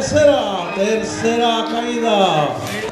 Tercera, tercera caída.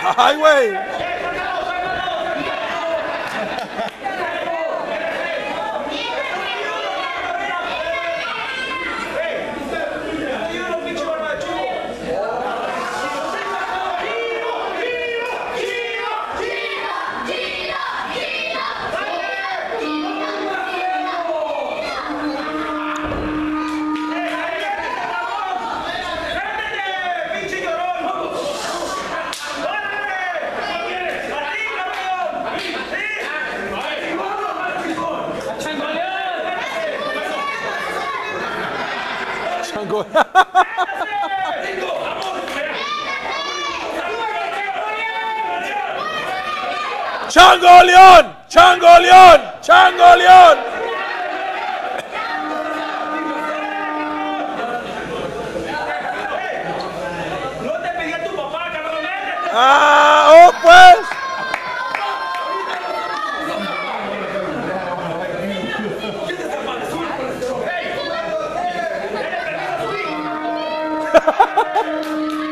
highway. ¡Chango León! ¡Chango León! ¡Chango León! ¡Ah! ¡Oh, pues!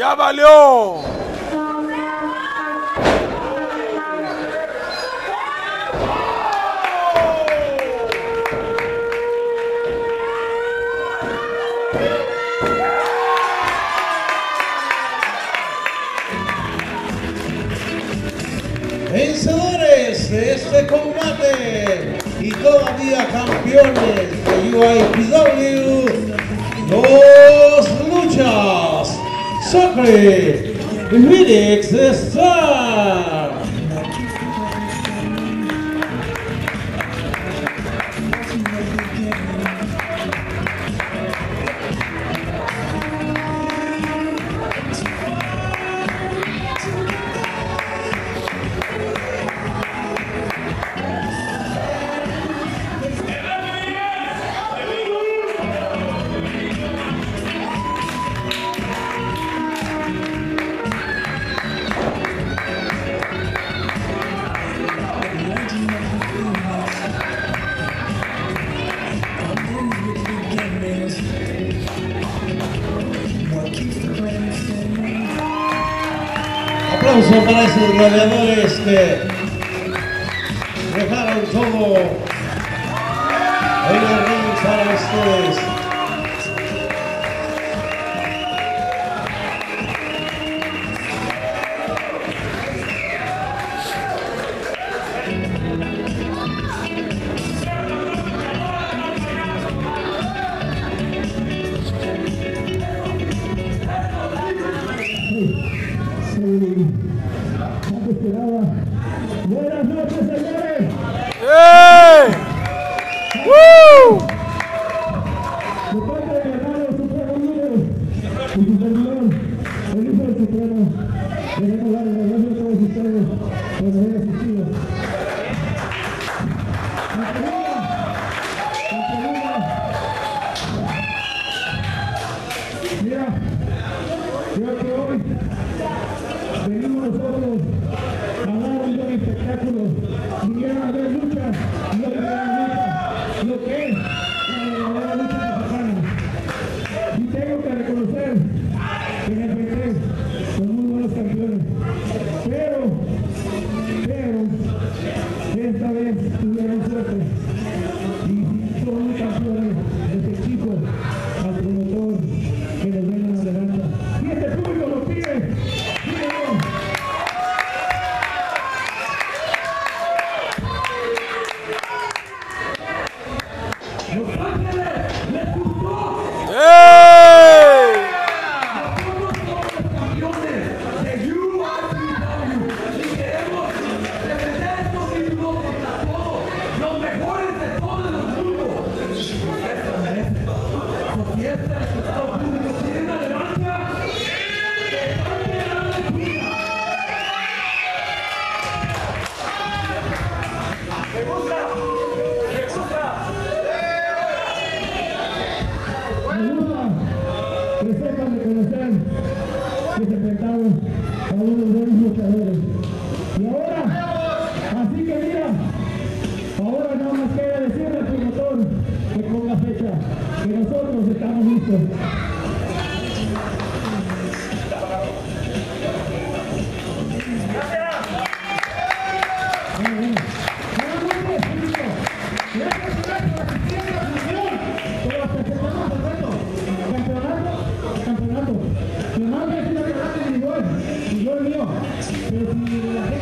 Ya valió. Vencedores de este combate y todavía campeones de UIPW, los luchas. Suckley, the Helix, the Sun. para esos gladiadores que dejaron todo en el ring para ustedes. Thank you. Gracias. 예! manera que nosotros estamos listos. Pero si la gente